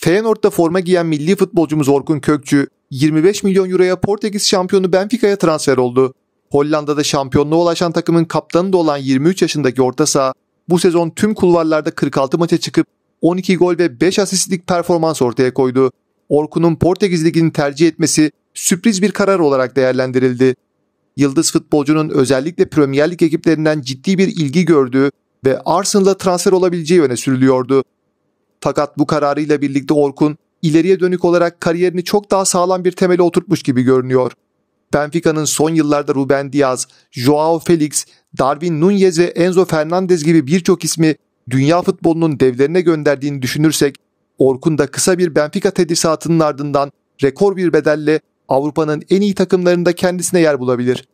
Feyenoord'da forma giyen milli futbolcumuz Orkun Kökçü 25 milyon euroya Portekiz şampiyonu Benfica'ya transfer oldu. Hollanda'da şampiyonluğa ulaşan takımın kaptanı da olan 23 yaşındaki orta saha bu sezon tüm kulvarlarda 46 maça çıkıp 12 gol ve 5 asistlik performans ortaya koydu. Orkun'un Portekiz Ligi'ni tercih etmesi sürpriz bir karar olarak değerlendirildi. Yıldız futbolcunun özellikle Premier Lig ekiplerinden ciddi bir ilgi gördüğü ve Arsenal'a transfer olabileceği öne sürülüyordu. Fakat bu kararıyla birlikte Orkun ileriye dönük olarak kariyerini çok daha sağlam bir temele oturtmuş gibi görünüyor. Benfica'nın son yıllarda Ruben Diaz, Joao Felix, Darwin Nunez ve Enzo Fernandez gibi birçok ismi dünya futbolunun devlerine gönderdiğini düşünürsek, Orkun da kısa bir Benfica tedrisatının ardından rekor bir bedelle Avrupa'nın en iyi takımlarında kendisine yer bulabilir.